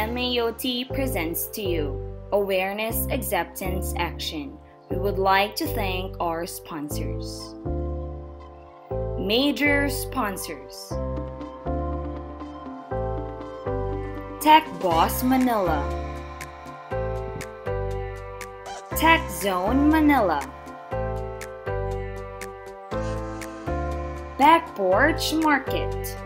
MAOT presents to you Awareness Acceptance Action. We would like to thank our sponsors. Major sponsors Tech Boss Manila, Tech Zone Manila, Back Porch Market.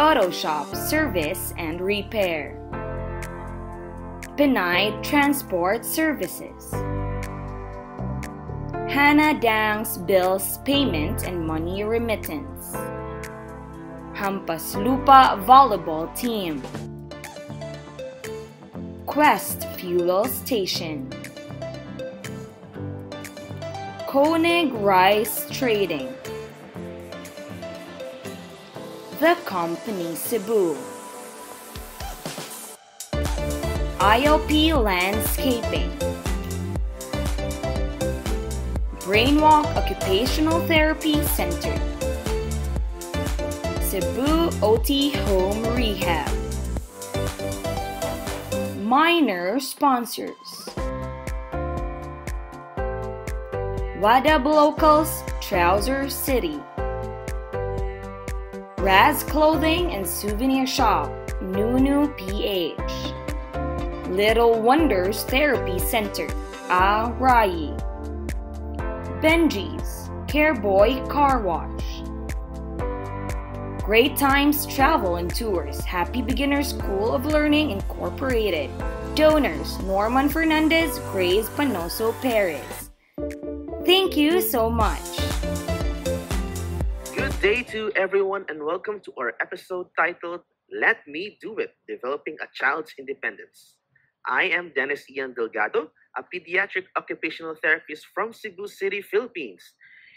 Auto Shop Service and Repair. Benite Transport Services. Hannah Dang's Bills Payment and Money Remittance. Hampas Lupa Volleyball Team. Quest Fuel Station. Koenig Rice Trading. The Company Cebu. IOP Landscaping. Brainwalk Occupational Therapy Center. Cebu OT Home Rehab. Minor sponsors. Wadab Locals Trouser City. Raz Clothing and Souvenir Shop, Nunu PH. Little Wonders Therapy Center, Ah Rai. Benji's, Careboy Car Wash. Great Times Travel and Tours, Happy Beginners School of Learning Incorporated. Donors, Norman Fernandez, Grace Panoso Perez. Thank you so much. Good day to everyone, and welcome to our episode titled Let Me Do It Developing a Child's Independence. I am Dennis Ian Delgado, a pediatric occupational therapist from Cebu City, Philippines.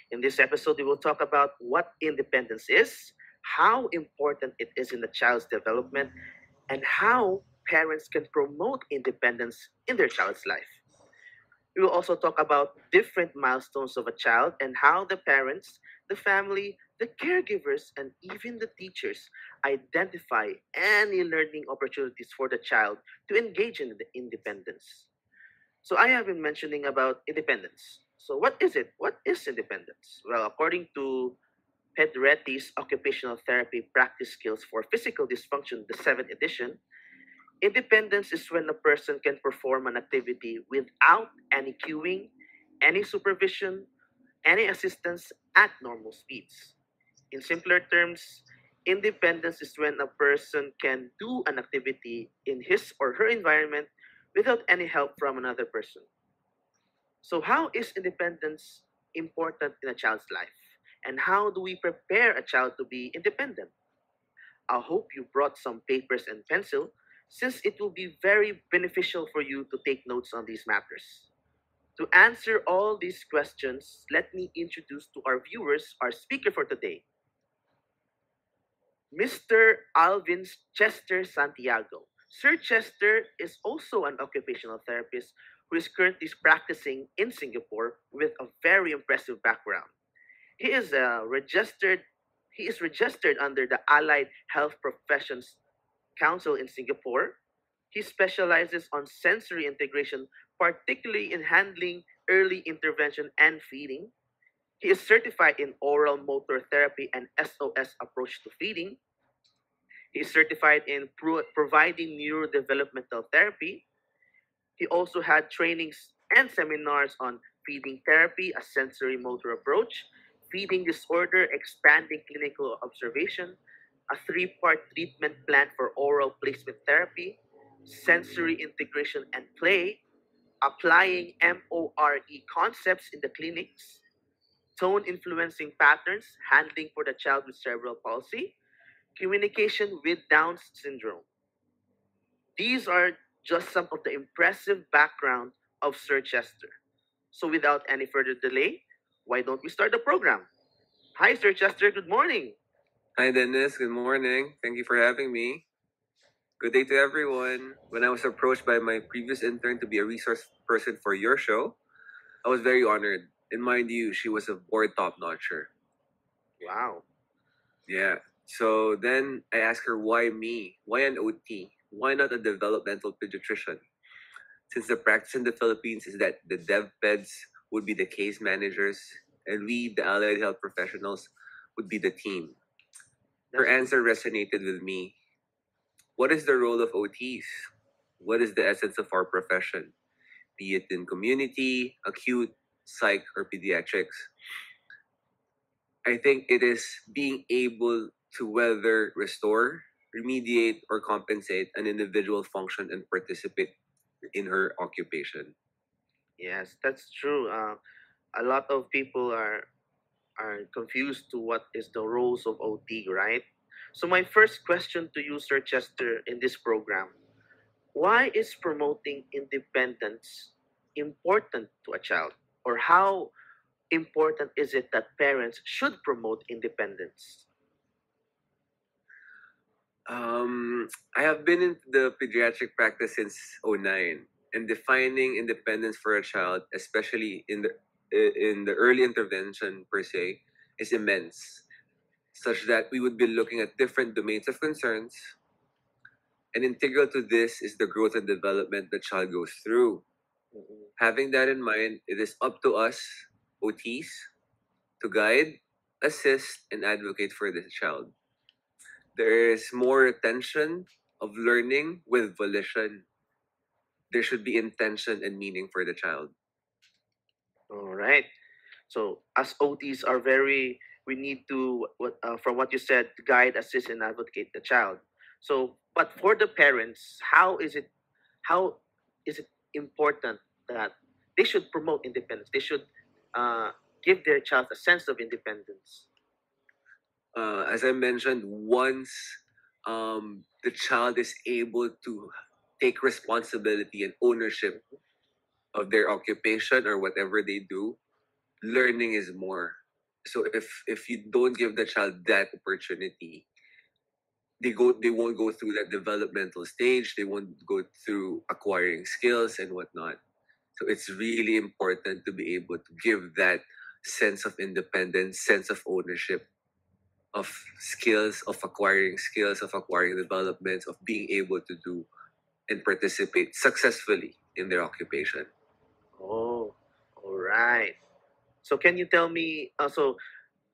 In this episode, we will talk about what independence is, how important it is in the child's development, and how parents can promote independence in their child's life. We will also talk about different milestones of a child and how the parents, the family, the caregivers, and even the teachers identify any learning opportunities for the child to engage in the independence. So I have been mentioning about independence. So what is it? What is independence? Well, according to Pedretti's Occupational Therapy Practice Skills for Physical Dysfunction, the 7th edition, independence is when a person can perform an activity without any cueing, any supervision, any assistance at normal speeds. In simpler terms, independence is when a person can do an activity in his or her environment without any help from another person. So, how is independence important in a child's life? And how do we prepare a child to be independent? I hope you brought some papers and pencil since it will be very beneficial for you to take notes on these matters. To answer all these questions, let me introduce to our viewers our speaker for today, Mr. Alvin Chester Santiago. Sir Chester is also an occupational therapist who is currently practicing in Singapore with a very impressive background. He is a registered he is registered under the Allied Health Professions Council in Singapore. He specializes on sensory integration, particularly in handling early intervention and feeding. He is certified in oral motor therapy and SOS approach to feeding. He is certified in pro- providing neurodevelopmental therapy. He also had trainings and seminars on feeding therapy, a sensory motor approach, feeding disorder, expanding clinical observation, a three part treatment plan for oral placement therapy, sensory integration and play, applying MORE concepts in the clinics, tone influencing patterns, handling for the child with cerebral palsy, communication with Down syndrome. These are just some of the impressive background of Sir Chester. So without any further delay, why don't we start the program? Hi, Sir Chester. Good morning. Hi, Dennis. Good morning. Thank you for having me. Good day to everyone. When I was approached by my previous intern to be a resource person for your show, I was very honored. And mind you, she was a board top notcher. Wow. Yeah. So then I asked her, why me? Why an OT? Why not a developmental pediatrician? Since the practice in the Philippines is that the dev peds would be the case managers and we, the allied health professionals, would be the team. Her answer resonated with me. What is the role of OTs? What is the essence of our profession? Be it in community, acute, psych, or pediatrics. I think it is being able to whether restore, remediate, or compensate an individual function and participate in her occupation. Yes, that's true. Uh, a lot of people are are confused to what is the roles of OT, right? So my first question to you, Sir Chester, in this program, why is promoting independence important to a child? Or how important is it that parents should promote independence? Um, I have been in the pediatric practice since '09, and defining independence for a child, especially in the in the early intervention per se, is immense, such that we would be looking at different domains of concerns. And integral to this is the growth and development the child goes through. Mm-mm. Having that in mind, it is up to us, OTs, to guide, assist, and advocate for this child. There is more attention of learning with volition. There should be intention and meaning for the child. All right. So as OTs are very, we need to, uh, from what you said, guide, assist, and advocate the child. So, but for the parents, how is it, how is it important that they should promote independence? They should uh, give their child a sense of independence. Uh, as I mentioned, once um, the child is able to take responsibility and ownership of their occupation or whatever they do, learning is more. So if if you don't give the child that opportunity, they go they won't go through that developmental stage. They won't go through acquiring skills and whatnot. So it's really important to be able to give that sense of independence, sense of ownership, of skills, of acquiring skills, of acquiring developments, of being able to do and participate successfully in their occupation. Oh, all right. So can you tell me, uh,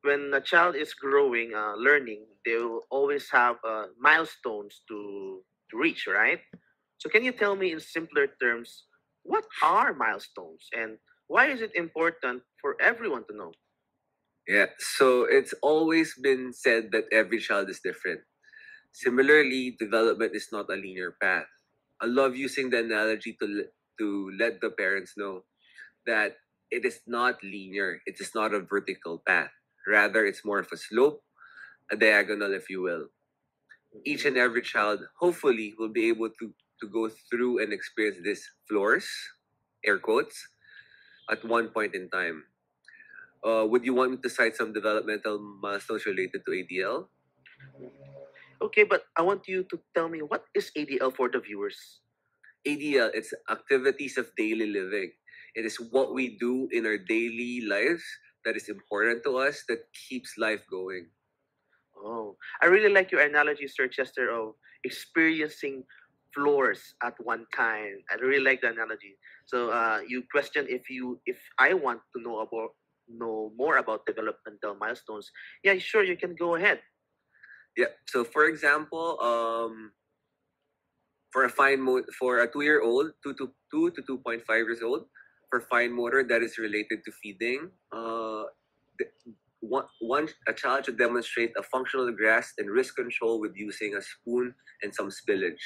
when a child is growing, uh, learning, they will always have uh, milestones to, to reach, right? So can you tell me in simpler terms, what are milestones and why is it important for everyone to know? Yeah, so it's always been said that every child is different. Similarly, development is not a linear path. I love using the analogy to to let the parents know that it is not linear. It is not a vertical path. Rather, it's more of a slope, a diagonal, if you will. Each and every child, hopefully, will be able to to go through and experience these floors, air quotes, at one point in time. Uh, would you want me to cite some developmental milestones related to ADL? Okay, but I want you to tell me what is ADL for the viewers? ADL, it's activities of daily living. It is what we do in our daily lives that is important to us that keeps life going. Oh, I really like your analogy, Sir Chester, of experiencing floors at one time. I really like the analogy. So uh, you question if you if I want to know about know more about developmental milestones. Yeah, sure, you can go ahead. Yeah. So, for example, um, for a fine mo- for a two-year-old, two to two to two point five years old, for fine motor that is related to feeding, uh, one, one a child should demonstrate a functional grasp and wrist control with using a spoon and some spillage.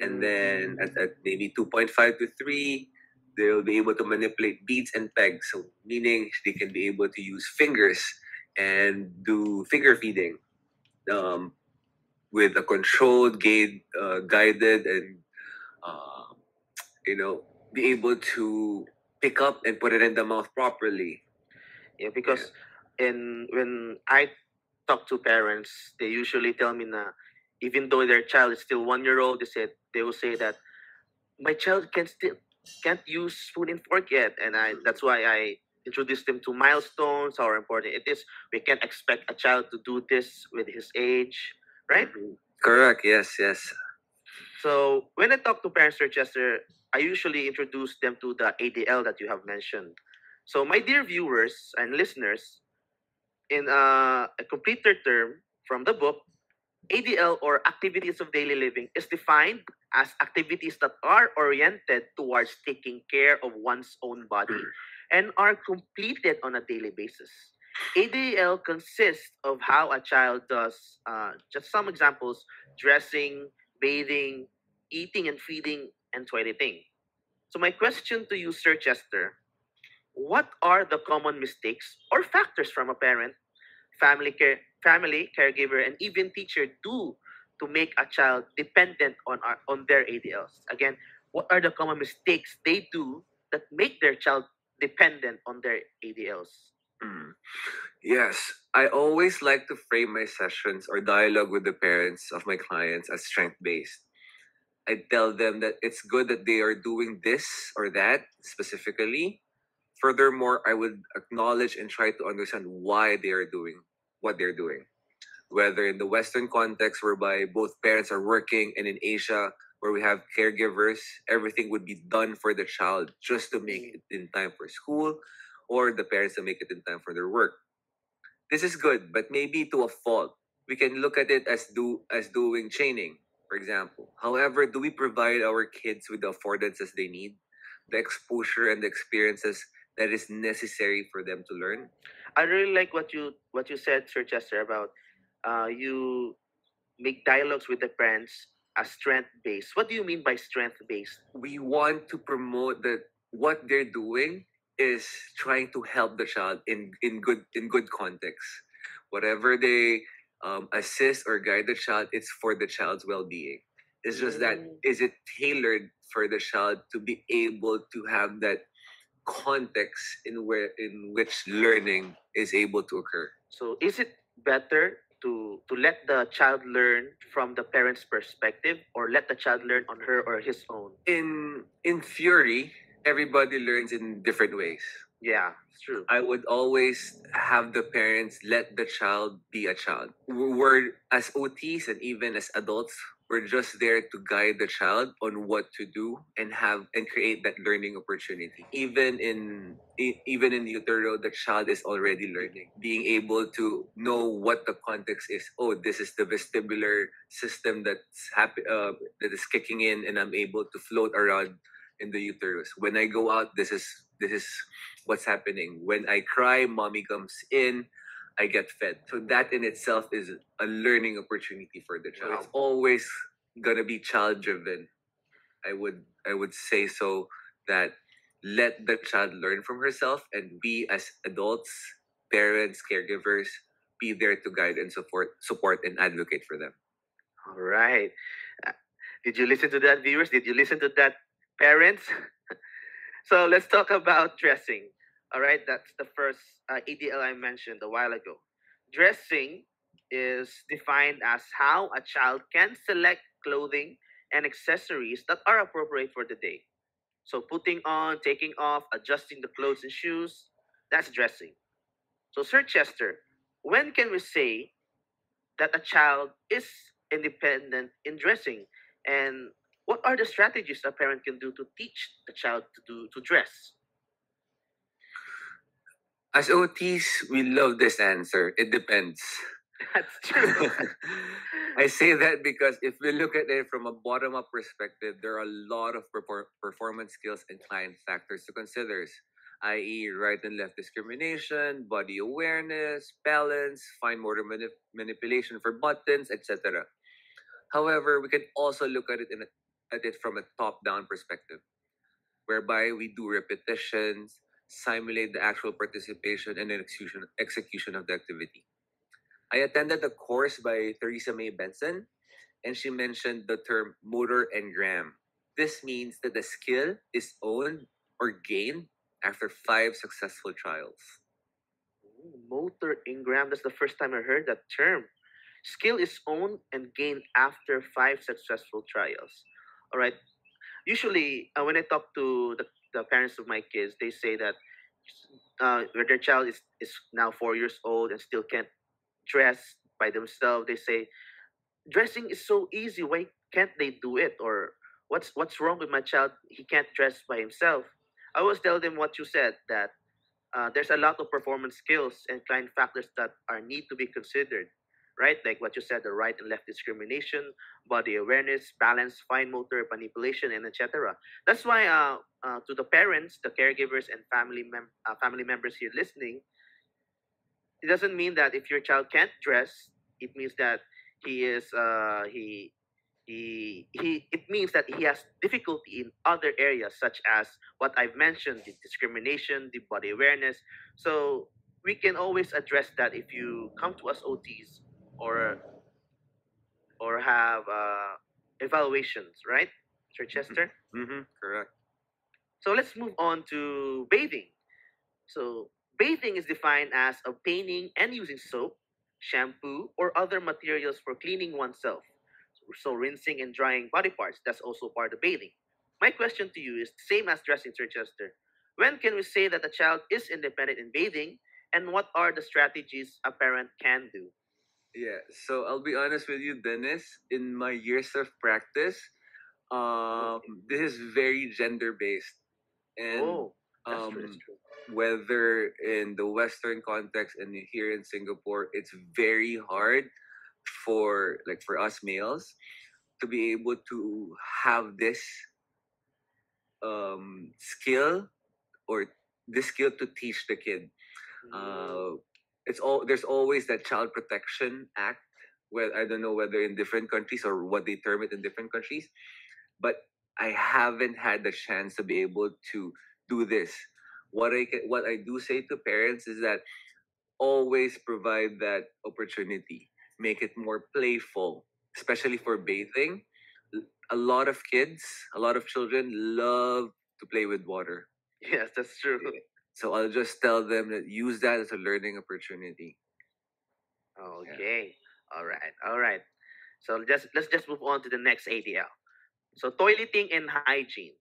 And then at, at maybe 2.5 to 3, they'll be able to manipulate beads and pegs. So meaning they can be able to use fingers and do finger feeding um, with a controlled, guide, uh, guided, and uh, you know, be able to pick up and put it in the mouth properly. Yeah, because in when I talk to parents, they usually tell me na even though their child is still one year old, they said they will say that my child can still can't use spoon and fork yet, and I mm-hmm. that's why I introduce them to milestones, how important it is. We can't expect a child to do this with his age, right? Mm-hmm. Correct. Yes. Yes. So when I talk to parents, Chester, I usually introduce them to the ADL that you have mentioned. So, my dear viewers and listeners, in uh, a completer term from the book, ADL or activities of daily living is defined as activities that are oriented towards taking care of one's own body and are completed on a daily basis. ADL consists of how a child does, uh, just some examples, dressing, bathing, eating and feeding, and toileting. So, my question to you, Sir Chester, what are the common mistakes or factors from a parent, family care, family caregiver, and even teacher do to make a child dependent on our, on their ADLs? Again, what are the common mistakes they do that make their child dependent on their ADLs? Mm. Yes, I always like to frame my sessions or dialogue with the parents of my clients as strength based. I tell them that it's good that they are doing this or that specifically. Furthermore, I would acknowledge and try to understand why they are doing what they're doing. Whether in the Western context, whereby both parents are working, and in Asia, where we have caregivers, everything would be done for the child just to make mm. it in time for school, or the parents to make it in time for their work. This is good, but maybe to a fault. We can look at it as do as doing training, for example. However, do we provide our kids with the affordances they need, the exposure and the experiences that is necessary for them to learn? I really like what you what you said, Sir Chester, about uh, you make dialogues with the parents as strength based. What do you mean by strength based? We want to promote that what they're doing is trying to help the child in in good in good context. Whatever they um, assist or guide the child, it's for the child's well-being. It's just that Mm. it tailored for the child to be able to have that context in where in which learning is able to occur. So is it better to to let the child learn from the parent's perspective or let the child learn on her or his own? In in theory, everybody learns in different ways. Yeah, it's true. I would always have the parents let the child be a child. We're as OTs and even as adults, we're just there to guide the child on what to do and have and create that learning opportunity. Even in even in utero, the child is already learning, being able to know what the context is. Oh, this is the vestibular system that's happy uh, that is kicking in, and I'm able to float around in the uterus. When I go out, this is this is what's happening. When I cry, mommy comes in, I get fed. So that in itself is a learning opportunity for the child. It's always gonna be child driven. I would I would say so that let the child learn from herself and we as adults, parents, caregivers, be there to guide and support support and advocate for them. All right. Uh, Did you listen to that, viewers? Did you listen to that, parents? so let's talk about dressing. All right, that's the first uh, ADL I mentioned a while ago. Dressing is defined as how a child can select clothing and accessories that are appropriate for the day. So putting on, taking off, adjusting the clothes and shoes, that's dressing. So Sir Chester, when can we say that a child is independent in dressing and what are the strategies a parent can do to teach a child to do to dress As OTs, we love this answer. It depends. that's true I say that because if we look at it from a bottom up perspective, there are a lot of perfor- performance skills and client factors to consider, i.e., right and left discrimination, body awareness, balance, fine motor manip- manipulation for buttons, etc. However, we can also look at it in a, at it from a top down perspective, whereby we do repetitions, simulate the actual participation and execution execution of the activity. I attended a course by Teresa May-Benson, and she mentioned the term motor engram. This means that the skill is owned or gained after five successful trials. Motor engram that's the first time i heard that term skill is owned and gained after five successful trials all right usually uh, when i talk to the, the parents of my kids they say that uh, where their child is, is now four years old and still can't dress by themselves, they say, dressing is so easy. Why can't they do it? Or what's what's wrong with my child? He can't dress by himself. I always tell them what you said that uh, there's a lot of performance skills and client factors that are need to be considered right? Like what you said the right and left discrimination body awareness balance fine motor manipulation and etc that's why uh, uh, to the parents the caregivers and family mem- uh, family members here listening it doesn't mean that if your child can't dress it means that he is uh, he he, he it means that he has difficulty in other areas such as what i've mentioned the discrimination the body awareness. So we can always address that if you come to us ots or or have uh, evaluations right sir chester? Mm-hmm. Correct. so let's move on to bathing. So bathing is defined as obtaining and using soap shampoo or other materials for cleaning oneself. So rinsing and drying body parts that's also part of bathing. My question to you is the same as dressing sir chester. When can we say that a child is independent in bathing and what are the strategies a parent can do Yeah. So I'll be honest with you, Dennis. In my years of practice, um, this is very gender based, and oh true, um, that's true. whether in the Western context and here in Singapore, it's very hard for like for us males to be able to have this um, skill or this skill to teach the kid. Uh, it's all there's always that child protection act. Well, I don't know whether in different countries or what they term it in different countries, but I haven't had the chance to be able to do this. What I what I do say to parents is that always provide that opportunity. Make it more playful, especially for bathing. A lot of kids, a lot of children love to play with water. yes that's true So I'll just tell them that use that as a learning opportunity. Okay. All right. All right. So just let's just move on to the next ADL. So toileting and hygiene.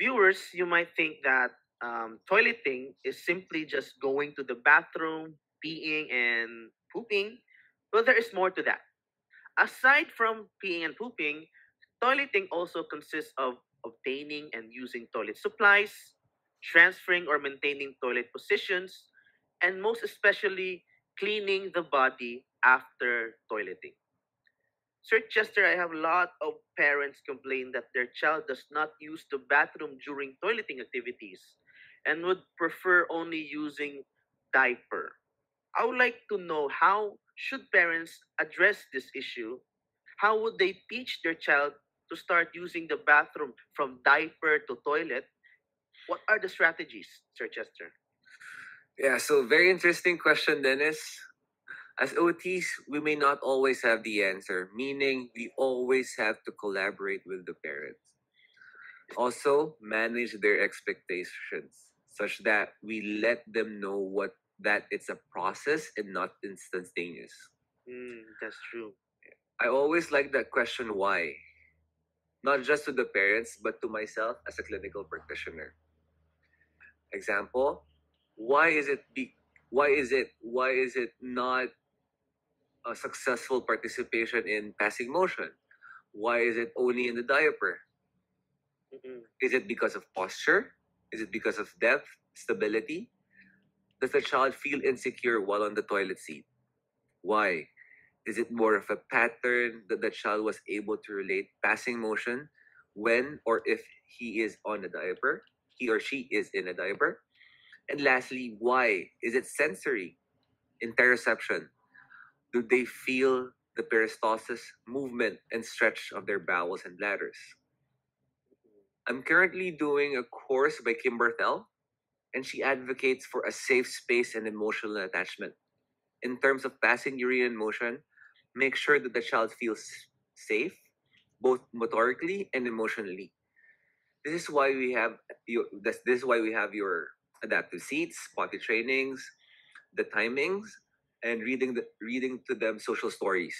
Viewers, you might think that um, toileting is simply just going to the bathroom, peeing and pooping, but there is more to that. Aside from peeing and pooping, toileting also consists of obtaining and using toilet supplies, transferring or maintaining toilet positions, and most especially cleaning the body after toileting. Sir Chester, I have a lot of parents complain that their child does not use the bathroom during toileting activities and would prefer only using diaper. I would like to know how should parents address this issue? How would they teach their child to start using the bathroom from diaper to toilet? What are the strategies, Sir Chester? Yeah, so very interesting question, Dennis. As OTs, we may not always have the answer, meaning we always have to collaborate with the parents. Also, manage their expectations such that we let them know what that it's a process and not instantaneous. Mm, that's true. I always like that question why? Not just to the parents, but to myself as a clinical practitioner. Example, why is it be why is it why is it not a successful participation in passing motion? Why is it only in the diaper? Mm-mm. Is it because of posture? Is it because of depth, stability? Does the child feel insecure while on the toilet seat? Why? Is it more of a pattern that the child was able to relate passing motion when or if he is on a diaper, he or she is in a diaper? And lastly, why? Is it sensory? Interoception? Do they feel the peristalsis, movement, and stretch of their bowels and bladders? I'm currently doing a course by Kim Barthel, and she advocates for a safe space and emotional attachment. In terms of passing urine in motion, make sure that the child feels safe, both motorically and emotionally. This is why we have you. This, this is why we have your adaptive seats, potty trainings, the timings, and reading the reading to them social stories,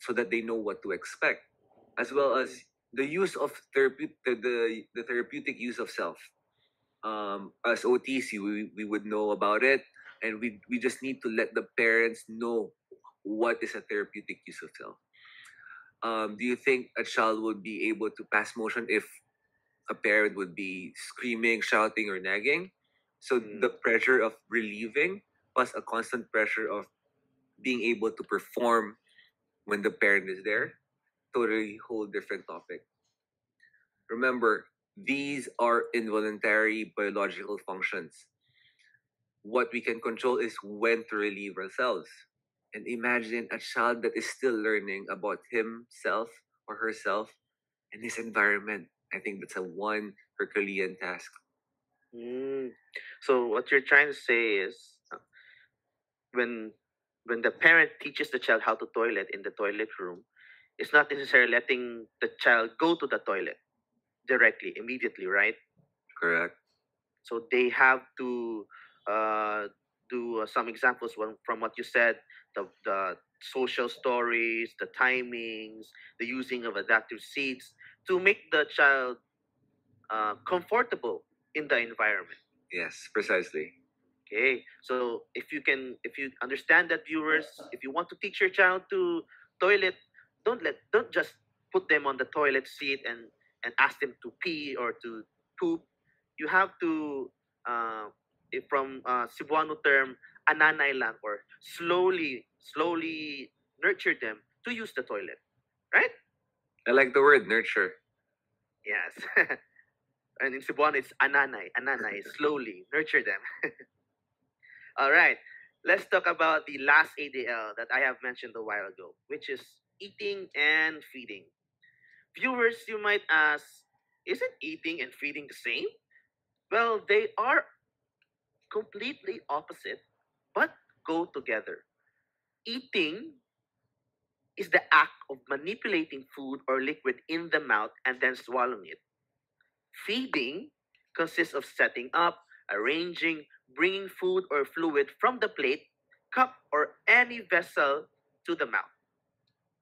so that they know what to expect, as well as the use of therapeutic the, the, the therapeutic use of self um, as OTs, we, we would know about it, and we we just need to let the parents know what is a therapeutic use of self. Um, do you think a child would be able to pass motion if a parent would be screaming, shouting, or nagging? So Mm. the pressure of relieving plus a constant pressure of being able to perform when the parent is there, totally whole different topic. Remember, these are involuntary biological functions. What we can control is when to relieve ourselves. And imagine a child that is still learning about himself or herself and his environment. I think that's a one Herculean task. Mm. So what you're trying to say is uh, when when the parent teaches the child how to toilet in the toilet room, it's not necessarily letting the child go to the toilet directly, immediately, right? Correct. So they have to uh, do uh, some examples from, from what you said, the, the social stories, the timings, the using of adaptive seats to make the child uh, comfortable in the environment. Yes, precisely. Okay, so if you can, if you understand that, viewers, if you want to teach your child to toilet, don't let, don't just put them on the toilet seat and and ask them to pee or to poop. You have to, uh, from uh, Cebuano term, ananay lang or slowly, slowly nurture them to use the toilet, right? I like the word nurture. Yes. and in Cebuano, it's ananay, ananay, slowly nurture them. All right, let's talk about the last ADL that I have mentioned a while ago, which is eating and feeding. Viewers, you might ask, isn't eating and feeding the same? Well, they are completely opposite, but go together. Eating is the act of manipulating food or liquid in the mouth and then swallowing it. Feeding consists of setting up, arranging, bringing food or fluid from the plate, cup, or any vessel to the mouth.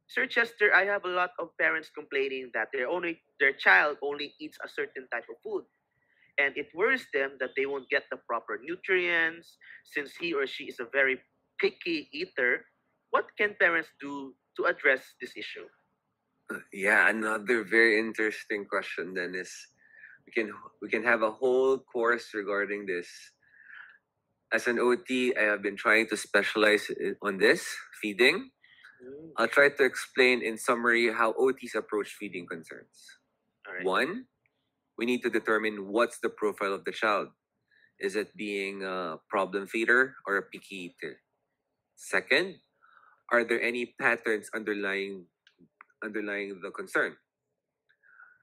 Sir Chester, I have a lot of parents complaining that their only their child only eats a certain type of food. And it worries them that they won't get the proper nutrients since he or she is a very picky eater. What can parents do to address this issue? Uh, Yeah, another very interesting question, Dennis. We can we can have a whole course regarding this. As an OT, I have been trying to specialize on this feeding. Mm, I'll try to explain in summary how OTs approach feeding concerns. all right. One, we need to determine what's the profile of the child. Is it being a problem feeder or a picky eater? Second, are there any patterns underlying underlying the concern?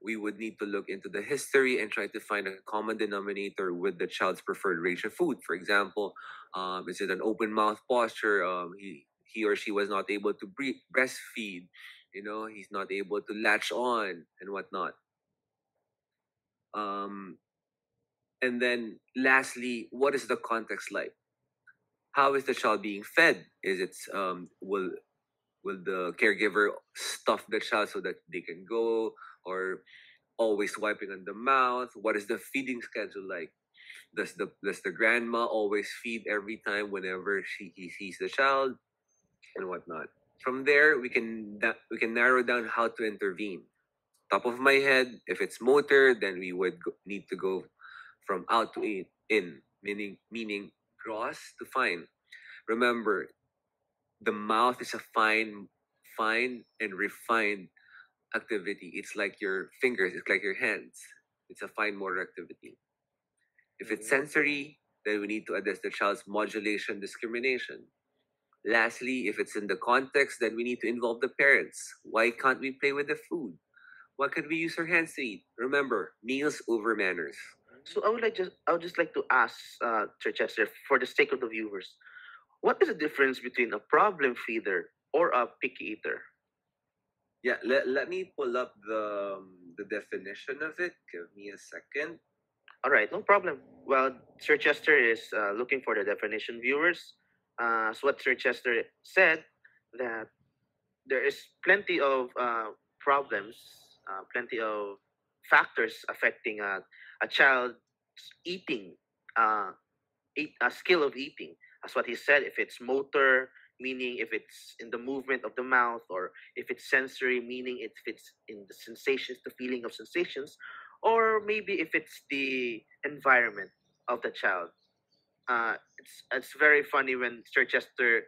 We would need to look into the history and try to find a common denominator with the child's preferred range of food. For example, um, is it an open mouth posture? Um, he he or she was not able to bre- breastfeed. You know, he's not able to latch on and whatnot. Um, and then lastly, what is the context like? How is the child being fed? Is it um will will the caregiver stuff the child so that they can go or always wiping on the mouth? What is the feeding schedule like? Does the does the grandma always feed every time whenever she he sees the child and whatnot? From there, we can we can narrow down how to intervene. Top of my head, if it's motor, then we would go, need to go from out to in, in meaning meaning gross to fine. Remember, the mouth is a fine, fine and refined activity. It's like your fingers, it's like your hands. It's a fine motor activity. If it's Mhm. sensory, then we need to address the child's modulation discrimination. Lastly, if it's in the context, then we need to involve the parents. Why can't we play with the food? Why can't we use our hands to eat? Remember, meals over manners. So I would like just I would just like to ask uh, Sir Chester, for the sake of the viewers, what is the difference between a problem feeder or a picky eater? Yeah, let, let me pull up the um, the definition of it. Give me a second. All right, no problem. Well, Sir Chester is uh, looking for the definition, viewers. Uh, so what Sir Chester said that there is plenty of uh, problems, uh, plenty of factors affecting a, a child's eating, uh, eat, a skill of eating. That's what he said. If it's motor, meaning if it's in the movement of the mouth, or if it's sensory, meaning if it's in the sensations, the feeling of sensations, or maybe if it's the environment of the child. Uh, it's it's very funny when Sir Chester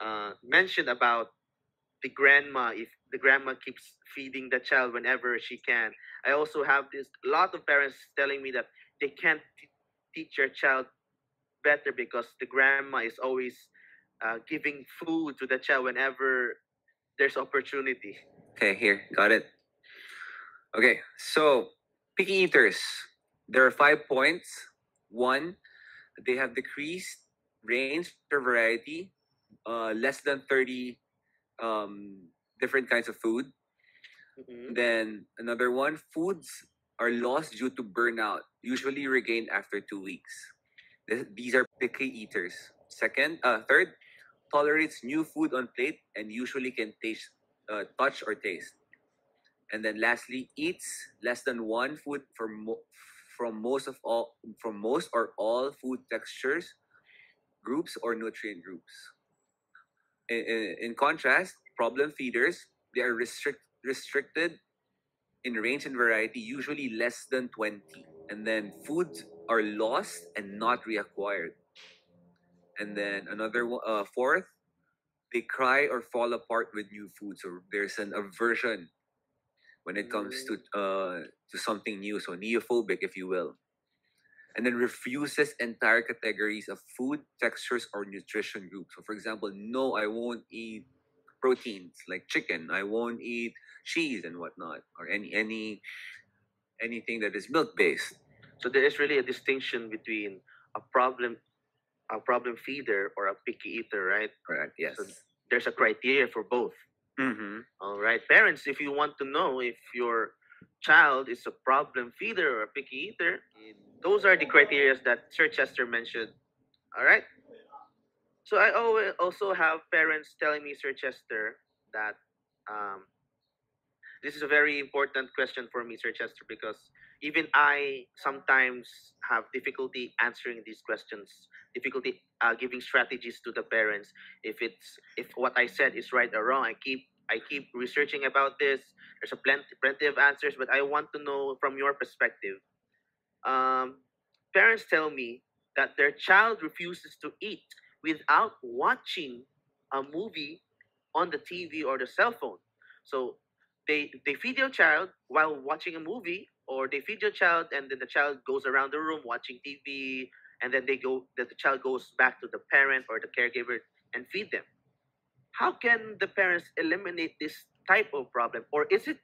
uh, mentioned about the grandma if the grandma keeps feeding the child whenever she can. I also have this lot of parents telling me that they can't t- teach their child better because the grandma is always uh, giving food to the child whenever there's opportunity. Okay, here, got it. Okay, so picky eaters. There are five points. One, they have decreased range or variety, uh, less than 30 um, different kinds of food. Mhm. Then another one, foods are lost due to burnout, usually regained after two weeks. Th- These are picky eaters. Second, uh, third, tolerates new food on plate and usually can taste, uh, touch or taste. And then lastly, eats less than one food from mo- from most of all from most or all food textures, groups or nutrient groups. In, in, in contrast, problem feeders they are restrict, restricted in range and variety, usually less than 20. And then foods are lost and not reacquired. And then another uh, fourth, they cry or fall apart with new food. So there's an aversion when it comes to uh, to something new. So neophobic, if you will. And then refuses entire categories of food, textures, or nutrition groups. So, for example, no, I won't eat proteins like chicken. I won't eat cheese and whatnot, or any any anything that is milk based. So there is really a distinction between a problem, a problem feeder or a picky eater, right? Correct. Yes. So there's a criteria for both. mm-hmm. All right, parents, if you want to know if your child is a problem feeder or a picky eater, those are the criteria that Sir Chester mentioned. All right. So I always also have parents telling me, Sir Chester, that um, this is a very important question for me, Sir Chester, because even I sometimes have difficulty answering these questions, difficulty uh, giving strategies to the parents. If it's if what I said is right or wrong, I keep I keep researching about this. There's a plenty plenty of answers, but I want to know from your perspective. Um, parents tell me that their child refuses to eat without watching a movie on the TV or the cell phone. So they they feed your child while watching a movie, or they feed your child and then the child goes around the room watching TV, and then they go that the child goes back to the parent or the caregiver and feed them. How can the parents eliminate this type of problem, or is it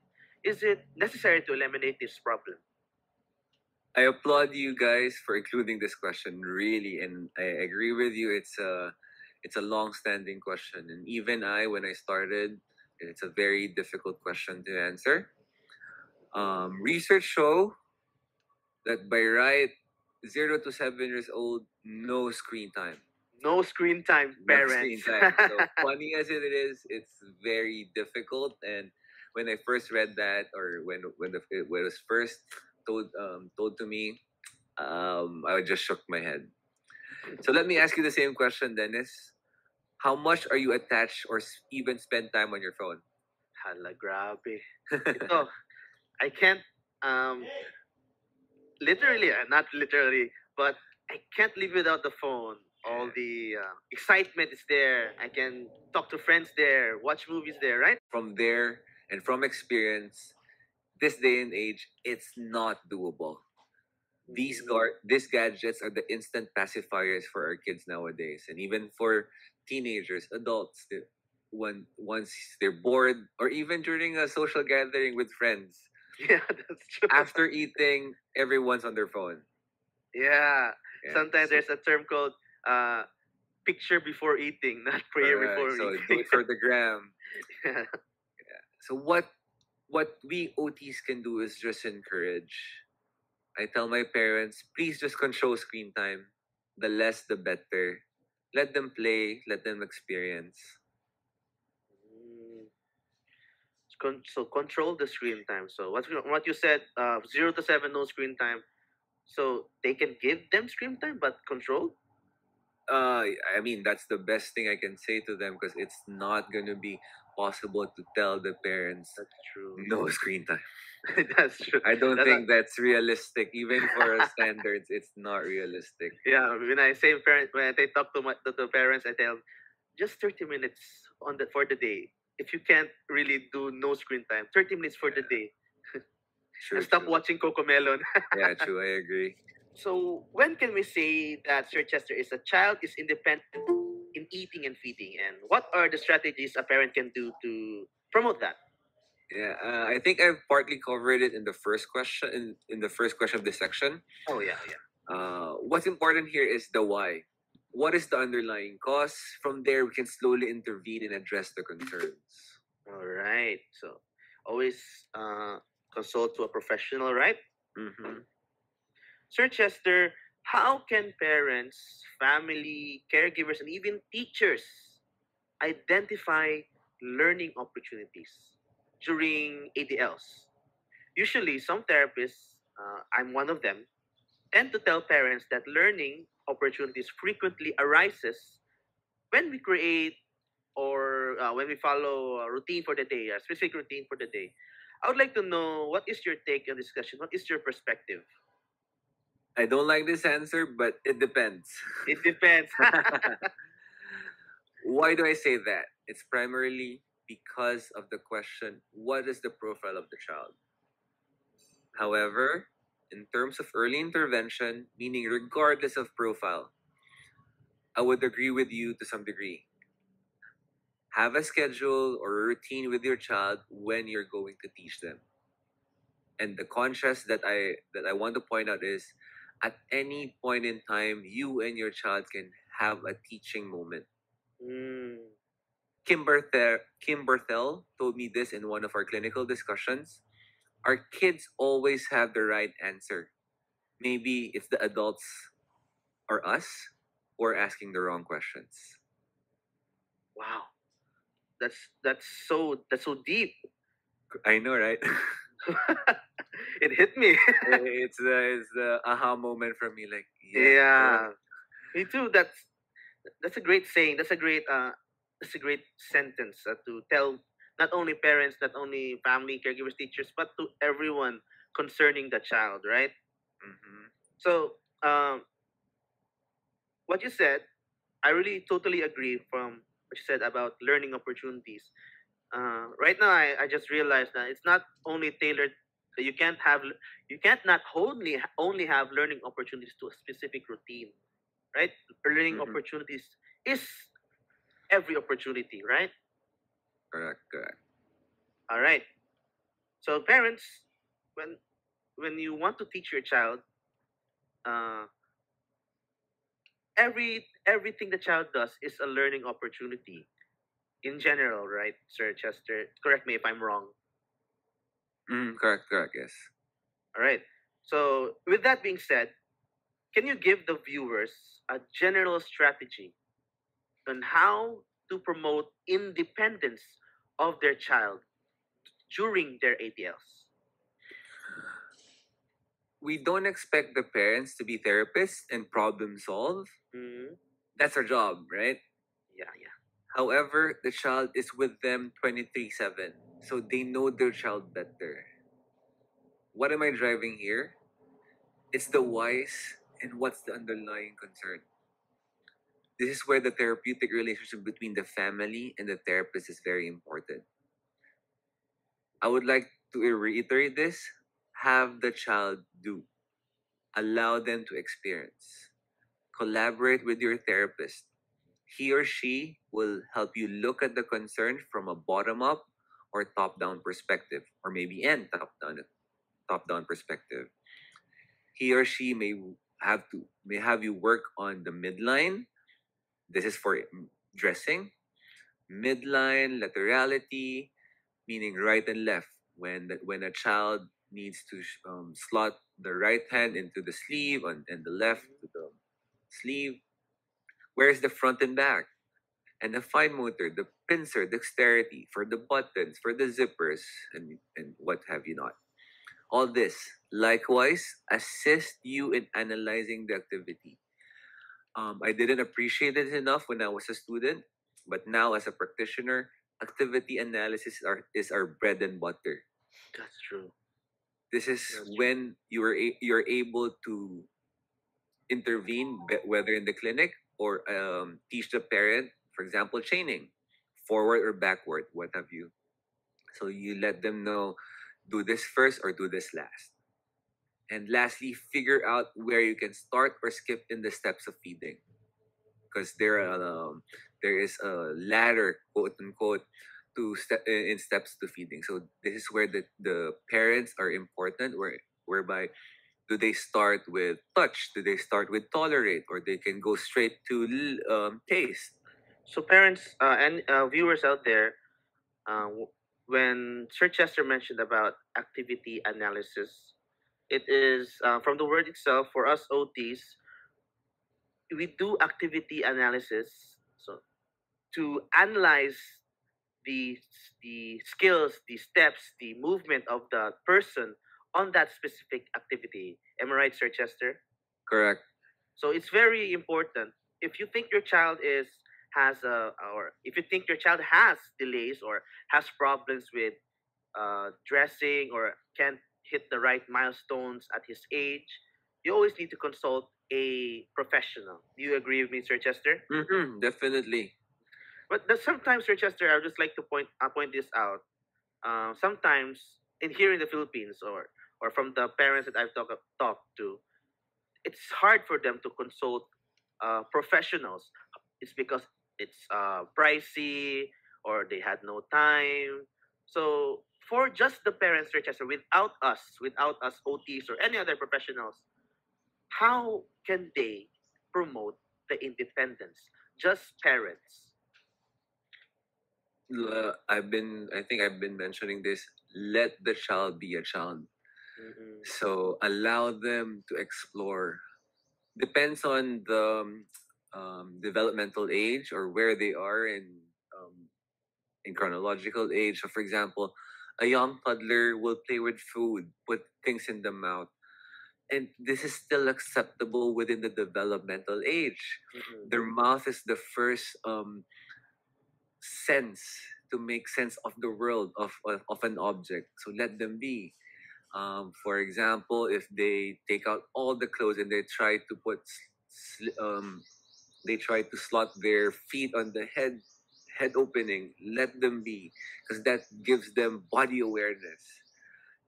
is it necessary to eliminate this problem? I applaud you guys for including this question, really, and I agree with you. It's a it's a long-standing question, and even I, when I started, it's a very difficult question to answer. Um, research show that by right, zero to seven years old, no screen time. No screen time, No parents. screen time. So funny as it is, it's very difficult. And when I first read that, or when when the, it was first told um, told to me, um, I just shook my head. So let me ask you the same question, Dennis. How much are you attached or even spend time on your phone? Hala, grabe. Ito, I can't, um, literally, uh, not literally, but I can't live without the phone. All the uh, excitement is there. I can talk to friends there, watch movies there, right? From there and from experience, this day and age, it's not doable. these gar- these gadgets are the instant pacifiers for our kids nowadays and even for teenagers adults when once they're bored or even during a social gathering with friends Yeah, that's true. after eating everyone's on their phone yeah. Yeah, Sometimes so- there's a term called uh, picture before eating, not prayer correct. before so do it for the gram yeah. Yeah. so what what we ots can do is just encourage i tell my parents please just control screen time the less the better let them play let them experience Mm. Con- so control the screen time. So what you, what you said, uh, zero to seven, no screen time. So they can give them screen time, but control. uh i mean that's the best thing i can say to them because it's not going to be possible to tell the parents That's true. no screen time that's true. i don't That's think that's realistic even for our standards it's not realistic Yeah, when I say parent, when I talk to my to the parents, I tell just thirty minutes on the for the day. If you can't really do no screen time, thirty minutes for the day. True, and stop true. watching Cocomelon. yeah true i agree so when can we say that Sir Chester is a child is independent in eating and feeding, and what are the strategies a parent can do to promote that? yeah uh, i think i've partly covered it in the first question in, in the first question of this section Oh yeah, yeah. uh, what's important here is the why. What is the underlying cause? From there, we can slowly intervene and address the concerns. All right. So always uh, consult to a professional, right? Mm-hmm. Sir Chester, how can parents, family, caregivers, and even teachers identify learning opportunities during ADLs? Usually, some therapists, uh, I'm one of them, tend to tell parents that learning opportunities frequently arises when we create or uh, when we follow a routine for the day, a specific routine for the day. I would like to know what is your take on discussion? What is your perspective? I don't like this answer, but it depends. It depends. Why do I say that? It's primarily because of the question what is the profile of the child? However, in terms of early intervention, meaning regardless of profile, I would agree with you to some degree. Have a schedule or a routine with your child when you're going to teach them. And the contrast that I that I want to point out is at any point in time, you and your child can have a teaching moment. Mm, Kim, Barthel, Kim Barthel told me this in one of our clinical discussions. Our kids always have the right answer. Maybe it's the adults or us or asking the wrong questions. wow, that's that's so that's so deep. I know, right? it hit me. it's the it's the aha moment for me. Like, yeah, yeah, me too. That's that's a great saying. That's a great uh, that's a great sentence uh, to tell not only parents, not only family, caregivers, teachers, but to everyone concerning the child, right? mhm. So, um, what you said, I really totally agree from what you said about learning opportunities. Uh, right now, I, I just realized that it's not only tailored. You can't have you can't not only only have learning opportunities to a specific routine, right? Learning Mhm. opportunities is every opportunity, right? Correct, correct. All right. So parents, when when you want to teach your child, uh, every everything the child does is a learning opportunity, in general, right, Sir Chester? Correct me if I'm wrong. Mm, correct, correct. Yes. All right. So with that being said, can you give the viewers a general strategy on how to promote independence of their child during their ADLs? We don't expect the parents to be therapists and problem solve. Mhm. That's our job, right? Yeah, yeah. However, the child is with them 23 7, so they know their child better. What am I driving here? It's the whys and what's the underlying concern. This is where the therapeutic relationship between the family and the therapist is very important. I would like to reiterate this have the child do, allow them to experience, collaborate with your therapist he or she will help you look at the concern from a bottom up or top down perspective or maybe and top down top down perspective. He or she may have to may have you work on the midline. This is for mm, dressing. Midline laterality meaning right and left. When the, when a child needs to um, slot the right hand into the sleeve and, and the left to the sleeve Where's the front and back? And the fine motor, the pincer, dexterity for the buttons, for the zippers, and, and what have you not. All this likewise assist you in analyzing the activity. Um, I didn't appreciate it enough when I was a student, but now as a practitioner, activity analysis are, is our bread and butter. That's true. This is That's true. when you are a- you're able to intervene, whether in the clinic or um, teach the parent, for example, chaining, forward or backward, what have you. So you let them know, do this first or do this last. And lastly, figure out where you can start or skip in the steps of feeding, because there are um, there is a ladder, quote unquote, to step in steps to feeding. So this is where the, the parents are important, where whereby do they start with touch, do they start with tolerate, or they can go straight to um, taste. So parents uh, and uh, viewers out there, uh, when Sir Chester mentioned about activity analysis, it is uh, from the word itself for us OTs. We do activity analysis, so to analyze the the skills, the steps, the movement of the person on that specific activity. Am I right, Sir Chester? Correct. So it's very important. If you think your child is has a or if you think your child has delays or has problems with uh, dressing or can't hit the right milestones at his age, you always need to consult a professional. Do you agree with me, Sir Chester? hmm definitely. But sometimes, Sir Chester, I would just like to point uh, point this out. Uh, sometimes in here in the Philippines or or from the parents that I've talked talked to, it's hard for them to consult uh, professionals. It's because it's uh, pricey or they had no time. So for just the parents, Chester, without us, without us OTs or any other professionals, how can they promote the independence? Just parents. I've been, I think I've been mentioning this. Let the child be a child. So allow them to explore. Depends on the um, um, developmental age or where they are in um, in chronological age. So, for example, a young toddler will play with food, put things in the mouth, and this is still acceptable within the developmental age. Mhm. Their mouth is the first um, sense to make sense of the world of, of of an object. So let them be. Um, for example, if they take out all the clothes and they try to put, um, they try to slot their feet on the head head opening, let them be, because that gives them body awareness.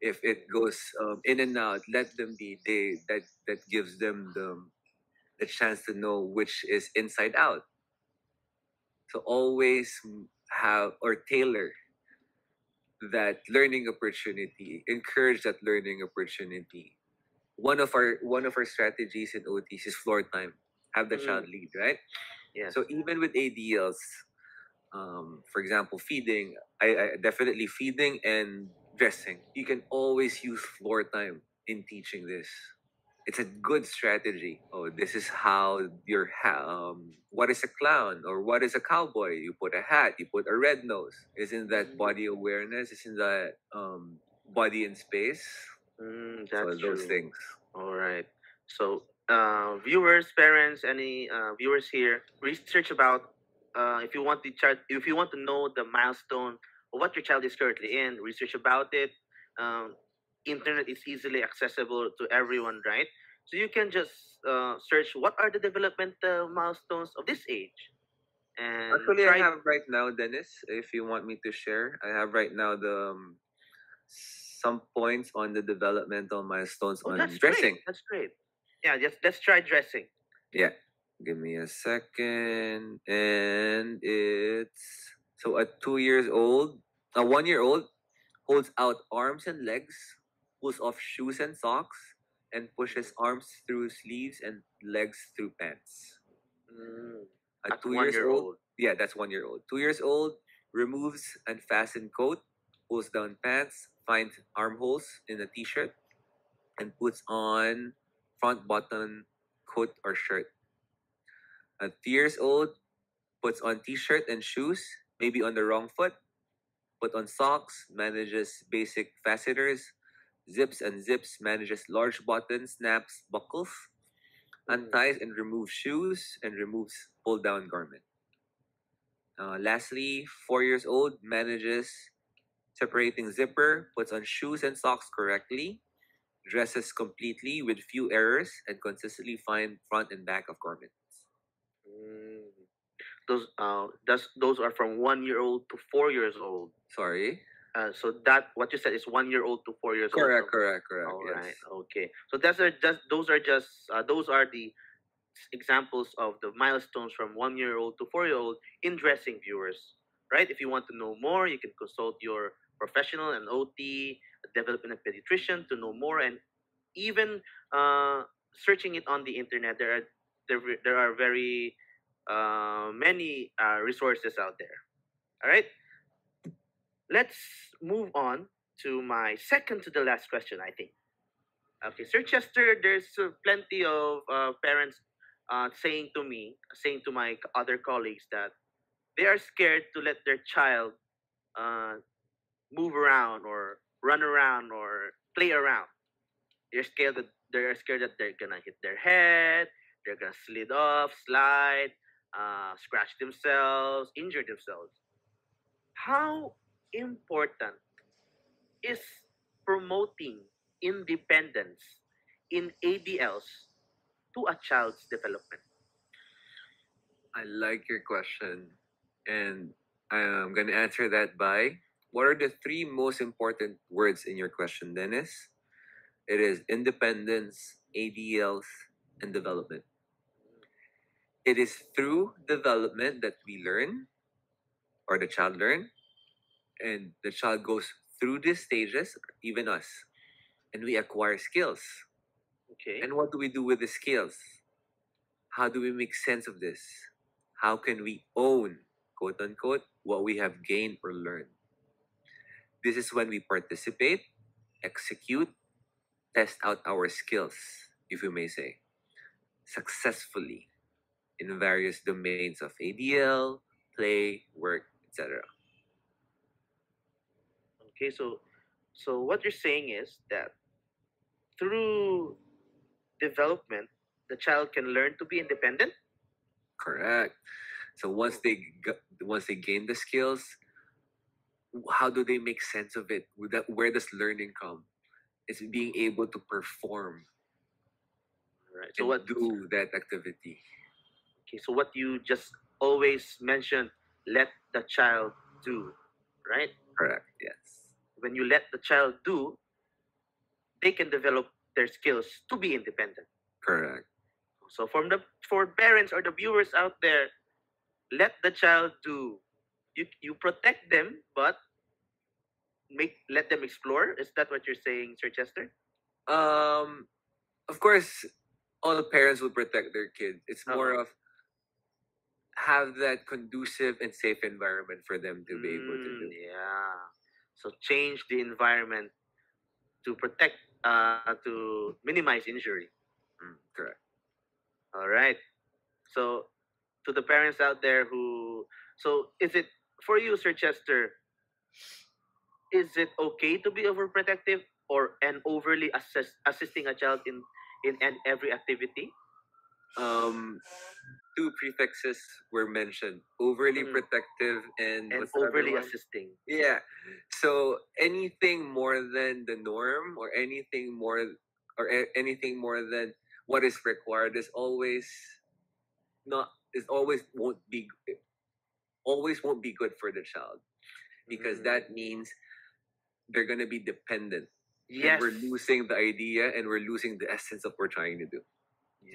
If it goes um, in and out, let them be. They that that gives them the the chance to know which is inside out. So always have or tailor that learning opportunity, encourage that learning opportunity. One of our one of our strategies in OTs is floor time. Have the Mm. child lead, right? Yes. So even with ADLs, um, for example, feeding, I, I definitely feeding and dressing. You can always use floor time in teaching this. It's a good strategy. Oh, this is how your ha- um, what is a clown or what is a cowboy? You put a hat, you put a red nose. Isn't that Mhm. body awareness? Isn't that um, body in space? Mm, So those true. things. All right. So, uh, viewers, parents, any uh, viewers here, research about uh, if you want the child, if you want to know the milestone or what your child is currently in, research about it. Um, internet is easily accessible to everyone, right? So you can just uh, search what are the developmental milestones of this age, and Actually. I have right now, Dennis. If you want me to share, I have right now the um, some points on the developmental milestones oh, on that's dressing. great. That's great. Yeah, just let's try dressing. Yeah, give me a second, and it's so a two years old, a one year old holds out arms and legs, pulls off shoes and socks, and pushes arms through sleeves and legs through pants. Mm, A at two years year old old. Yeah, that's one year old. Two years old removes unfastened coat, pulls down pants, finds armholes in a t-shirt, and puts on front button coat or shirt. At two years old, puts on t-shirt and shoes, maybe on the wrong foot, put on socks, manages basic fasteners, Zips and Zips manages large buttons, snaps, buckles, unties and removes shoes, and removes pull down garment. Uh, lastly, four years old manages separating zipper, puts on shoes and socks correctly, dresses completely with few errors, and consistently find front and back of garments. Mm. Those uh, that's, those are from one year old to four years old. Sorry. Uh, so that what you said is one year old to four years Correct, old. correct, correct. All yes. right. Okay. So that's are just those are just uh, those are the examples of the milestones from one year old to four year old in dressing viewers. Right. If you want to know more, you can consult your professional and OT, development and pediatrician to know more, and even uh, searching it on the internet. There are there, there are very uh, many uh, resources out there. All right. Let's move on to my second to the last question. I think. Okay, Sir Chester, there's uh, plenty of uh, parents uh, saying to me, saying to my other colleagues that they are scared to let their child uh, move around or run around or play around. They're scared that they're scared that they're gonna hit their head, they're gonna slid off, slide, uh, scratch themselves, injure themselves. How important is promoting independence in ADLs to a child's development? I like your question. And I'm going to answer that by what are the three most important words in your question, Dennis? It is independence, ADLs, and development. It is through development that we learn, or the child learn, and the child goes through these stages, even us, and we acquire skills. Okay. And what do we do with the skills? How do we make sense of this? How can we own, quote unquote, what we have gained or learned? This is when we participate, execute, test out our skills, if you may say, successfully in various domains of ADL, play, work, etc. Okay, so so what you're saying is that through development, the child can learn to be independent. Correct. So once oh. they g- once they gain the skills, how do they make sense of it? That, where does learning come? It's being able to perform Right. so So what? do that activity. Okay, so what you just always mentioned, let the child do, right? Correct. Yes. When you let the child do, they can develop their skills to be independent. Correct. So from the for parents or the viewers out there, let the child do. You you protect them, but make let them explore. Is that what you're saying, Sir Chester? Um, of course, all the parents will protect their kids. It's more Uh-huh. of have that conducive and safe environment for them to be able to Mm, do. Yeah. So change the environment to protect, uh, to minimize injury. Mm, correct. All right. So to the parents out there who, so is it for you, Sir Chester? Is it okay to be overprotective or and overly assist, assisting a child in in and every activity? Um, two prefixes were mentioned: overly Mm. protective and, And what's the other overly assisting. Yeah. So anything more than the norm or anything more or a- anything more than what is required is always not is always won't be always won't be good for the child because Mm. that means they're going to be dependent Yes. and we're losing the idea and we're losing the essence of what we're trying to do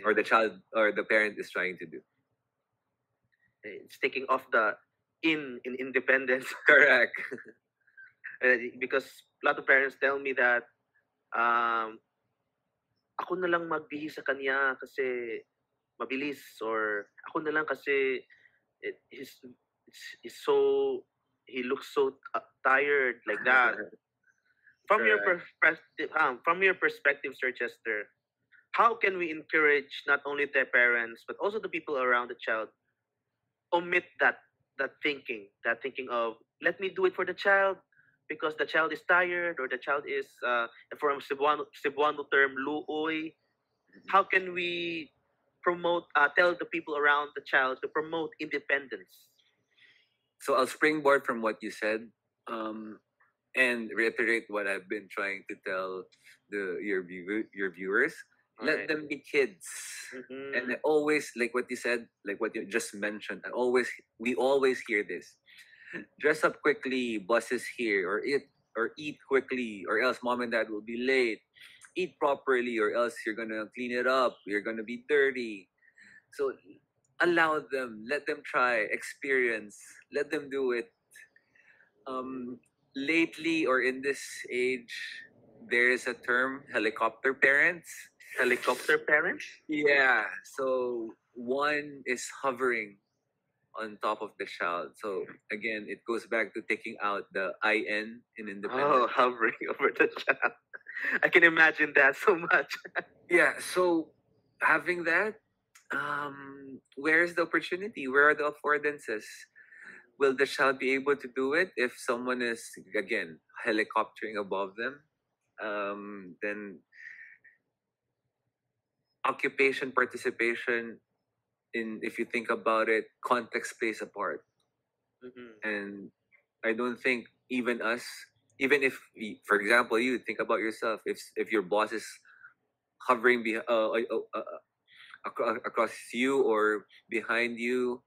or Yeah. the child or the parent is trying to do it's taking off the in in independence correct Uh, because a lot of parents tell me that um, ako na lang magbihis sa kanya kasi mabilis or ako na lang kasi it, he's, he's so he looks so uh, tired like that from your Correct. perspective um, from your perspective sir chester how can we encourage not only their parents but also the people around the child omit that that thinking that thinking of let me do it for the child because the child is tired or the child is uh, from Cebuano, Cebuano term luoy. How can we promote uh, tell the people around the child to promote independence? So I'll springboard from what you said, um, and reiterate what I've been trying to tell the your view, your viewers. Let them be kids. Mhm. and I always like what you said like what you just mentioned i always we always hear this dress up quickly buses here or eat or eat quickly or else mom and dad will be late. Eat properly or else you're gonna clean it up you're gonna be dirty. So allow them let them try experience let them do it. Um lately or in this age there is a term helicopter parents helicopter parents yeah. So one is hovering on top of the child. So again, it goes back to taking out the IN in independent. oh hovering over the child i can imagine that so much Yeah. So having that, um, where is the opportunity? Where are the affordances? Will the child be able to do it if someone is again helicoptering above them? Um, then occupation participation in if you think about it context plays a part. Mhm. and i don't think even us even if we- for example you think about yourself if if your boss is hovering be, uh, uh, uh, uh, across you or behind you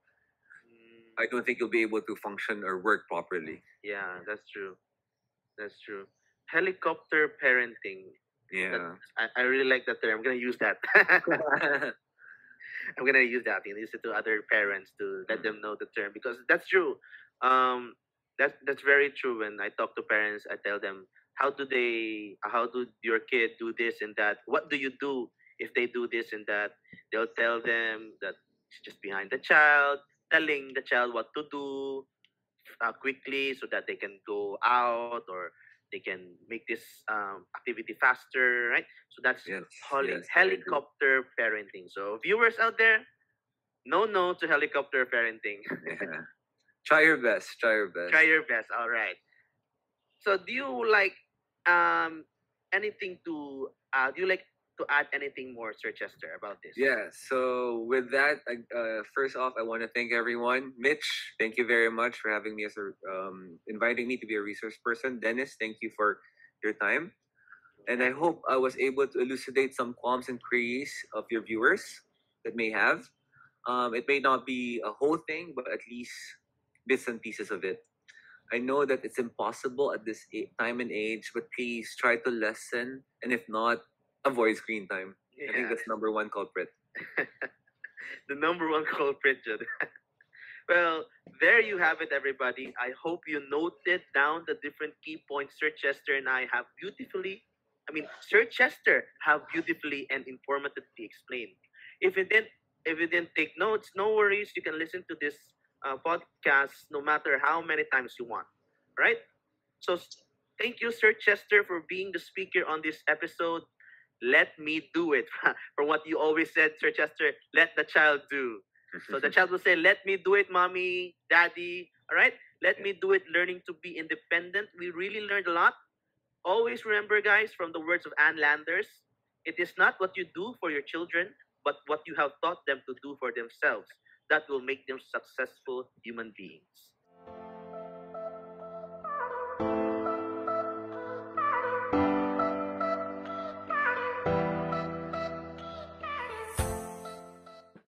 Mm, i don't think you'll be able to function or work properly. Yeah that's true. That's true. Helicopter parenting yeah I, I really like that term i'm gonna use that I'm gonna use that and use it to other parents to let them know the term because that's true. Um, that's that's very true. When I talk to parents, I tell them how do they, how do your kid do this and that? What do you do if they do this and that? They'll tell them that it's just behind the child, telling the child what to do uh, quickly so that they can go out or they can make this um, activity faster, right? So that's yes, heli- yes, helicopter parenting. So viewers out there, no no to helicopter parenting. yeah. try your best try your best Try your best. All right. So do you like um anything to uh do you like to add anything more, Sir Chester, about this? Yeah, so with that, uh, first off, I want to thank everyone. Mitch, thank you very much for having me as a, um, inviting me to be a resource person. Dennis, thank you for your time. And I hope I was able to elucidate some qualms and queries of your viewers that may have. Um, it may not be a whole thing, but at least bits and pieces of it. I know that it's impossible at this time and age, but please try to lessen, and if not, avoid screen time. I think that's number one culprit. the number one culprit, well, there you have it, everybody. I hope you noted down the different key points Sir Chester and I have beautifully, I mean, Sir Chester have beautifully and informatively explained. If you didn't, if you didn't take notes, no worries. You can listen to this uh, podcast no matter how many times you want. Right? So, thank you, Sir Chester, for being the speaker on this episode. Let me do it. From what you always said, Sir Chester, let the child do. So the child will say, Let me do it, mommy, daddy. All right? Let me do it, learning to be independent. We really learned a lot. Always remember, guys, from the words of Ann Landers, it is not what you do for your children, but what you have taught them to do for themselves that will make them successful human beings.